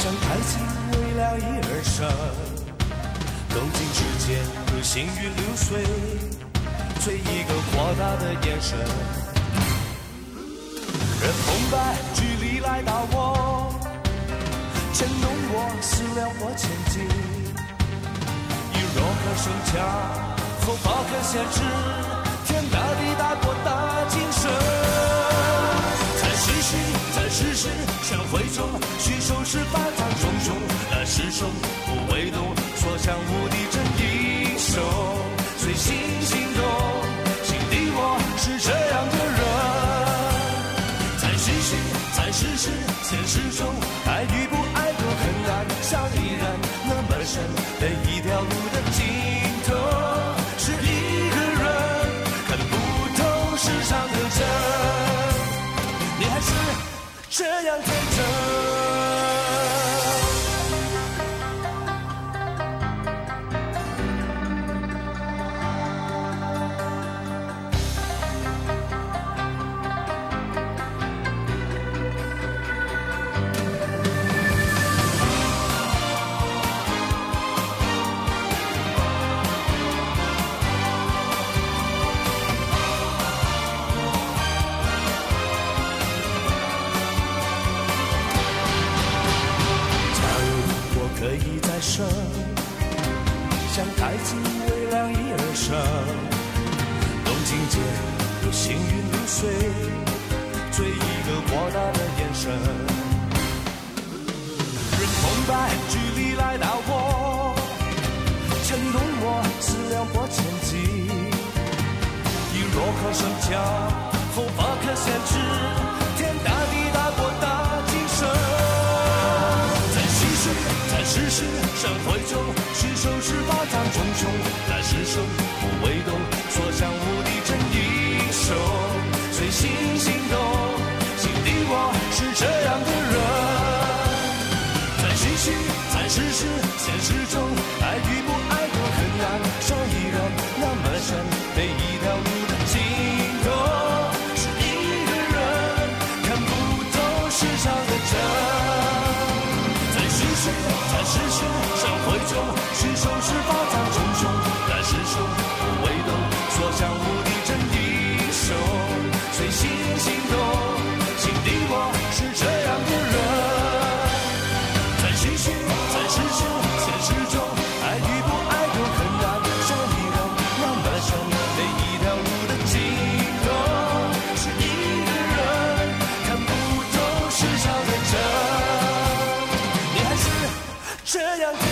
像太极为了一而生，动静之间如行云流水，追一个扩大的眼神。任澎湃距离来打我，牵动我，思量我前进。以弱肉生强，否暴可先知，天大地大多大精神。在世事，在世事，想回中。手不为动，所向无敌真英雄，随心行动，心里我是这样的人。在世事，在世事，现实中，爱与不爱都很难相依然那么深，每一条路的尽头是一个人，看不透世上的真，你还是这样天真。如我可以再生，像太子为两仪而生。动静间有行云流水，追一个豁达的眼神。任空白距离来到我，牵动我思量或前进。以弱可胜强，后发可先知，只是现实中，爱与不爱都很难，伤依然那么深。每一条路的尽头，是一个人看不透世上。这样